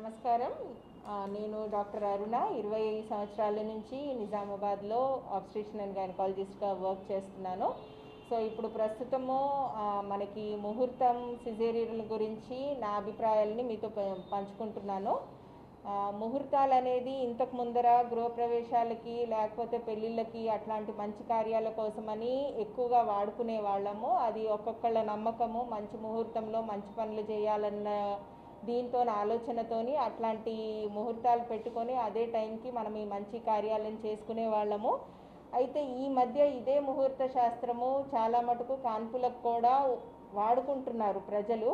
నమస్కారం. నేను డాక్టర్ అరుణ. ఇరవై సంవత్సరాల నుంచి నిజామాబాద్లో ఆబ్స్ట్రిషన్ అండ్ గైనకాలజిస్ట్గా వర్క్ చేస్తున్నాను. సో ఇప్పుడు ప్రస్తుతము మనకి ముహూర్తం సిజేరియన్ల గురించి నా అభిప్రాయాలని మీతో ప- పంచుకుంటున్నాను. ముహూర్తాలు అనేది ఇంతకు ముందర గృహప్రవేశాలకి లేకపోతే పెళ్ళిళ్ళకి అట్లాంటి మంచి కార్యాల కోసమని ఎక్కువగా వాడుకునే వాళ్ళము. అది ఒక్కొక్కళ్ళ నమ్మకము మంచి ముహూర్తంలో మంచి పనులు చేయాలన్న దీంతో ఆలోచనతోని అట్లాంటి ముహూర్తాలు పెట్టుకొని అదే టైంకి మనం ఈ మంచి కార్యాలను చేసుకునే వాళ్ళము. అయితే ఈ మధ్య ఇదే ముహూర్త శాస్త్రము చాలా మటుకు కాన్పులకు కూడా వాడుకుంటున్నారు ప్రజలు.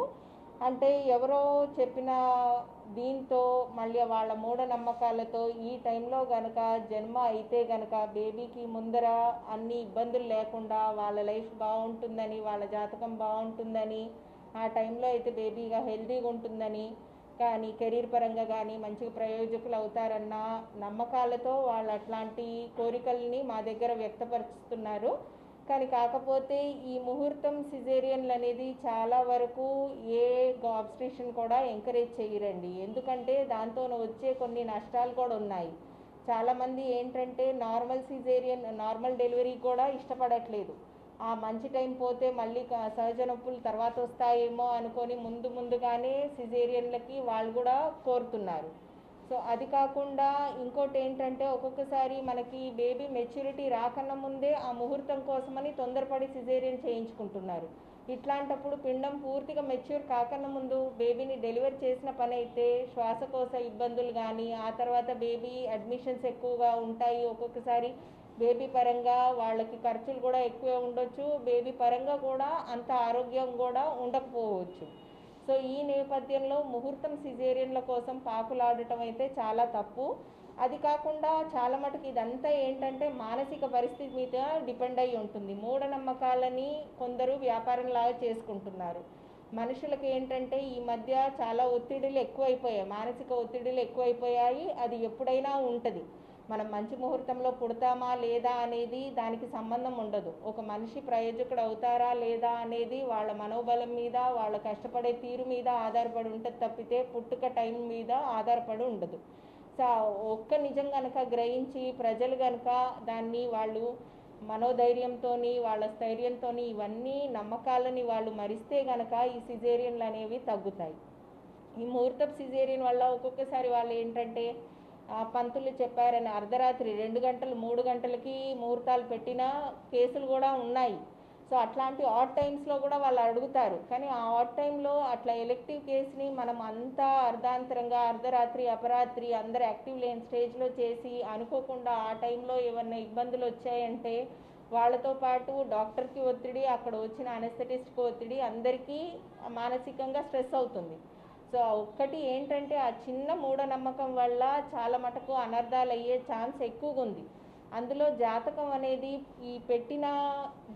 అంటే ఎవరో చెప్పిన దీంతో మళ్ళీ వాళ్ళ మూఢనమ్మకాలతో ఈ టైంలో గనక జన్మ అయితే గనక బేబీకి ముందర అన్ని ఇబ్బందులు లేకుండా వాళ్ళ లైఫ్ బాగుంటుందని వాళ్ళ జాతకం బాగుంటుందని ఆ టైంలో అయితే బేబీగా హెల్తీగా ఉంటుందని కానీ కెరీర్ పరంగా కానీ మంచిగా ప్రయోజకులు అవుతారన్న నమ్మకాలతో వాళ్ళు అట్లాంటి కోరికల్ని మా దగ్గర వ్యక్తపరుస్తున్నారు. కానీ కాకపోతే ఈ ముహూర్తం సిజేరియన్లు అనేది చాలా వరకు ఏ ఆబ్స్ట్రిషన్ కూడా ఎంకరేజ్ చేయరండి. ఎందుకంటే దాంతో వచ్చే కొన్ని నష్టాలు కూడా ఉన్నాయి. చాలామంది ఏంటంటే నార్మల్ సిజేరియన్ నార్మల్ డెలివరీ కూడా ఇష్టపడట్లేదు. ఆ మంచి టైం పోతే మళ్ళీ సహజ నొప్పులు తర్వాత వస్తాయేమో అనుకొని ముందు ముందుగానే సిజేరియన్లకి వాళ్ళు కూడా కోరుతున్నారు. సో అది కాకుండా ఇంకోటి ఏంటంటే ఒక్కొక్కసారి మనకి బేబీ మెచ్యూరిటీ రాకన్నా ముందే ఆ ముహూర్తం కోసమని తొందరపడి సిజేరియన్ చేయించుకుంటున్నారు. ఇట్లాంటప్పుడు పిండం పూర్తిగా మెచ్యూర్ కాకన్నా ముందు బేబీని డెలివరీ చేసిన పని అయితే శ్వాసకోశ ఇబ్బందులు కానీ ఆ తర్వాత బేబీ అడ్మిషన్స్ ఎక్కువగా ఉంటాయి ఒక్కొక్కసారి బేబీ పరంగా వాళ్ళకి ఖర్చులు కూడా ఎక్కువే ఉండొచ్చు బేబీ పరంగా కూడా అంత ఆరోగ్యం కూడా ఉండకపోవచ్చు. సో ఈ నేపథ్యంలో ముహూర్తం సిజేరియన్ల కోసం పాకులాడటం అయితే చాలా తప్పు. అది కాకుండా చాలా మటుకు ఇదంతా ఏంటంటే మానసిక పరిస్థితి మీద డిపెండ్ అయి ఉంటుంది. మూఢనమ్మకాలని కొందరు వ్యాపారంలాగా చేసుకుంటున్నారు. మనుషులకు ఏంటంటే ఈ మధ్య చాలా ఒత్తిడిలు ఎక్కువైపోయాయి. మానసిక ఒత్తిడిలు ఎక్కువైపోయాయి. అది ఎప్పుడైనా ఉంటుంది. మనం మంచి ముహూర్తంలో పుడతామా లేదా అనేది దానికి సంబంధం ఉండదు. ఒక మనిషి ప్రయోజకుడు అవుతారా లేదా అనేది వాళ్ళ మనోబలం మీద వాళ్ళ కష్టపడే తీరు మీద ఆధారపడి ఉంటుంది తప్పితే పుట్టుక టైం మీద ఆధారపడి ఉండదు. సో ఒక్క నిజం కనుక గ్రహించి ప్రజలు కనుక దాన్ని వాళ్ళు మనోధైర్యంతో వాళ్ళ స్థైర్యంతో ఇవన్నీ నమ్మకాలని వాళ్ళు మరిస్తే గనక ఈ సిజేరియన్లు అనేవి తగ్గుతాయి. ఈ ముహూర్తపు సిజేరియన్ వల్ల ఒక్కొక్కసారి వాళ్ళు ఏంటంటే పంతులు చెప్పారని అర్ధరాత్రి రెండు గంటలు మూడు గంటలకి ముహూర్తాలు పెట్టిన కేసులు కూడా ఉన్నాయి. సో అట్లాంటి ఆట్ టైమ్స్లో కూడా వాళ్ళు అడుగుతారు. కానీ ఆ ఆట్ టైంలో అట్లా ఎలెక్టివ్ కేసుని మనం అంతా అర్ధాంతరంగా అర్ధరాత్రి అపరాత్రి అందరు యాక్టివ్ లేని స్టేజ్లో చేసి అనుకోకుండా ఆ టైంలో ఏమన్నా ఇబ్బందులు వచ్చాయంటే వాళ్ళతో పాటు డాక్టర్కి ఒత్తిడి అక్కడ వచ్చిన అనెస్థెటిస్ట్కి ఒత్తిడి అందరికీ మానసికంగా స్ట్రెస్ అవుతుంది. సో ఒక్కటి ఏంటంటే ఆ చిన్న మూఢనమ్మకం వల్ల చాలా మటుకు అనర్థాలు అయ్యే ఛాన్స్ ఎక్కువగా ఉంది అందులో జాతకం అనేది ఈ పెట్టిన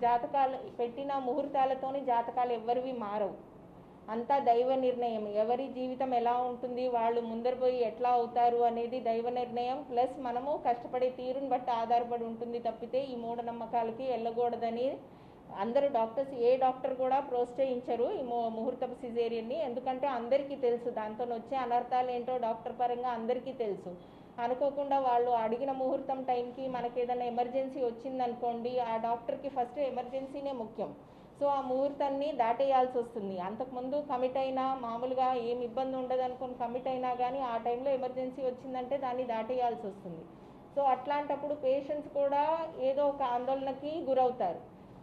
జాతకాలు పెట్టిన ముహూర్తాలతోని జాతకాలు ఎవరివి మారవు. అంతా దైవ నిర్ణయం. ఎవరి జీవితం ఎలా ఉంటుంది వాళ్ళు ముందర పోయి ఎట్లా అవుతారు అనేది దైవ నిర్ణయం. ప్లస్ మనము కష్టపడే తీరుని బట్టి ఆధారపడి ఉంటుంది తప్పితే ఈ మూఢనమ్మకాలకి వెళ్ళకూడదని అందరు డాక్టర్స్ ఏ డాక్టర్ కూడా ప్రోత్సహించరు ఈ ముహూర్తపు సిజేరియన్ని. ఎందుకంటే అందరికీ తెలుసు దాంతో వచ్చే అనర్థాలు ఏంటో డాక్టర్ పరంగా అందరికీ తెలుసు. అనుకోకుండా వాళ్ళు అడిగిన ముహూర్తం టైంకి మనకి ఏదైనా ఎమర్జెన్సీ వచ్చిందనుకోండి ఆ డాక్టర్కి ఫస్ట్ ఎమర్జెన్సీనే ముఖ్యం. సో ఆ ముహూర్తాన్ని దాటేయాల్సి వస్తుంది అంతకుముందు కమిట్ అయినా మామూలుగా ఏం ఇబ్బంది ఉండదు అనుకుని కమిట్ అయినా కానీ ఆ టైంలో ఎమర్జెన్సీ వచ్చిందంటే దాన్ని దాటేయాల్సి వస్తుంది సో అట్లాంటప్పుడు పేషెంట్స్ కూడా ఏదో ఒక ఆందోళనకి గురవుతారు.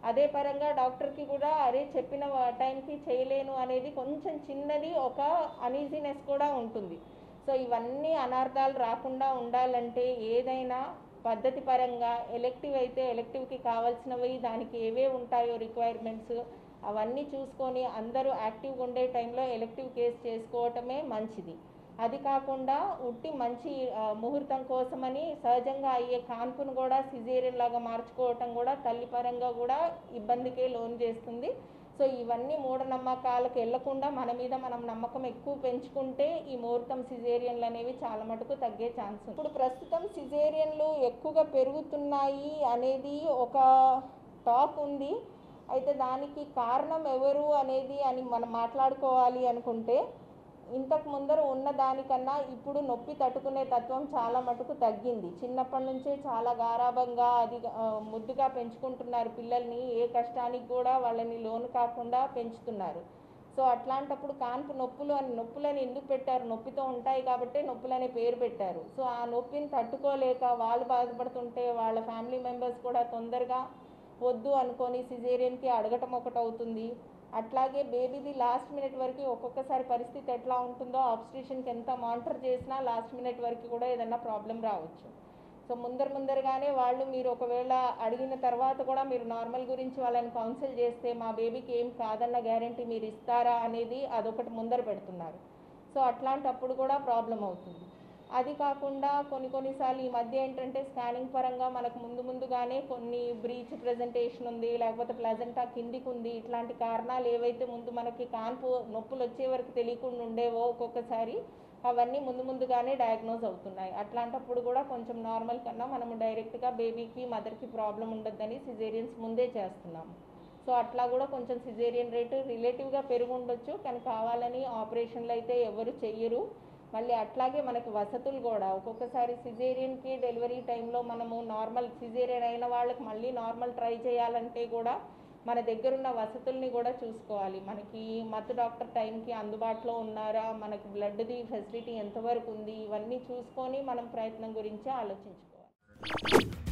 అదే పరంగా డాక్టర్కి కూడా అరే చెప్పిన టైంకి చేయలేను అనేది కొంచెం చిన్నది ఒక అనీజీనెస్ కూడా ఉంటుంది. సో ఇవన్నీ అనార్థాలు రాకుండా ఉండాలంటే ఏదైనా పద్ధతి పరంగా ఎలెక్టివ్ అయితే ఎలెక్టివ్కి కావాల్సినవి దానికి ఏవే ఉంటాయో రిక్వైర్మెంట్స్ అవన్నీ చూసుకొని అందరూ యాక్టివ్గా ఉండే టైంలో ఎలెక్టివ్ కేసు చేసుకోవటమే మంచిది. అది కాకుండా ఉట్టి మంచి ముహూర్తం కోసమని సహజంగా అయ్యే కాన్పును కూడా సిజేరియన్ లాగా మార్చుకోవటం కూడా తల్లి పరంగా కూడా ఇబ్బందికే లోన్ చేస్తుంది. సో ఇవన్నీ మూఢనమ్మకాలకు వెళ్ళకుండా మన మీద మనం నమ్మకం ఎక్కువ పెంచుకుంటే ఈ ముహూర్తం సిజేరియన్లు అనేవి చాలా మటుకు తగ్గే ఛాన్స్ ఉంది. ఇప్పుడు ప్రస్తుతం సిజేరియన్లు ఎక్కువగా పెరుగుతున్నాయి అనేది ఒక టాక్ ఉంది. అయితే దానికి కారణం ఎవరు అనేది అని మనం మాట్లాడుకోవాలి అనుకుంటే ఇంతకు ముందర ఉన్న దానికన్నా ఇప్పుడు నొప్పి తట్టుకునే తత్వం చాలా మటుకు తగ్గింది. చిన్నప్పటి నుంచే చాలా గారాభంగా అది ముద్దుగా పెంచుకుంటున్నారు పిల్లల్ని. ఏ కష్టానికి కూడా వాళ్ళని లోను కాకుండా పెంచుతున్నారు. సో అట్లాంటప్పుడు కాన్పు నొప్పులు అని నొప్పులని ఎందుకు పెట్టారు? నొప్పితో ఉంటాయి కాబట్టి నొప్పులనే పేరు పెట్టారు. సో ఆ నొప్పిని తట్టుకోలేక వాళ్ళు బాధపడుతుంటే వాళ్ళ ఫ్యామిలీ మెంబర్స్ కూడా తొందరగా వద్దు అనుకొని సిజేరియన్కి అడగటం ఒకటి అవుతుంది అట్లాగే బేబీది లాస్ట్ మినిట్ వరకు ఒక్కొక్కసారి పరిస్థితి ఎట్లా ఉంటుందో ఆబ్స్ట్రేషన్కి ఎంత మానిటర్ చేసినా లాస్ట్ మినిట్ వరకు కూడా ఏదైనా ప్రాబ్లం రావచ్చు. సో ముందర ముందరగానే వాళ్ళు మీరు ఒకవేళ అడిగిన తర్వాత కూడా మీరు నార్మల్ గురించి వాళ్ళని కౌన్సిల్ చేస్తే మా బేబీకి ఏం కాదన్న గ్యారంటీ మీరు ఇస్తారా అనేది అదొకటి ముందర పెడుతున్నారు. సో అట్లాంటప్పుడు కూడా ప్రాబ్లం అవుతుంది. అది కాకుండా కొన్ని కొన్నిసార్లు ఈ మధ్య ఏంటంటే స్కానింగ్ పరంగా మనకు ముందు ముందుగానే కొన్ని బ్రీచ్ ప్రజెంటేషన్ ఉంది లేకపోతే ప్లజెంటా కిందికి ఉంది. ఇట్లాంటి కారణాలు ఏవైతే ముందు మనకి కాన్పు నొప్పులు వచ్చే వరకు తెలియకుండా ఉండేవో ఒక్కొక్కసారి అవన్నీ ముందు ముందుగానే డయాగ్నోజ్ అవుతున్నాయి. అట్లాంటప్పుడు కూడా కొంచెం నార్మల్ కన్నా మనము డైరెక్ట్గా బేబీకి మదర్కి ప్రాబ్లం ఉండొద్దని సిజేరియన్స్ ముందే చేస్తున్నాము. సో అట్లా కూడా కొంచెం సిజేరియన్ రేటు రిలేటివ్గా పెరుగు ఉండొచ్చు. కానీ కావాలని ఆపరేషన్లు అయితే ఎవరు చెయ్యరు. మళ్ళీ అట్లాగే మనకి వసతులు కూడా. ఒక్కొక్కసారి సిజేరియన్కి డెలివరీ టైంలో మనము నార్మల్ సిజేరియన్ అయిన వాళ్ళకి మళ్ళీ నార్మల్ ట్రై చేయాలంటే కూడా మన దగ్గర ఉన్న వసతుల్ని కూడా చూసుకోవాలి. మనకి మత్తు డాక్టర్ టైంకి అందుబాటులో ఉన్నారా? మనకు బ్లడ్ది ఫెసిలిటీ ఎంతవరకు ఉంది? ఇవన్నీ చూసుకొని మనం ప్రయత్నం గురించి ఆలోచించుకోవాలి.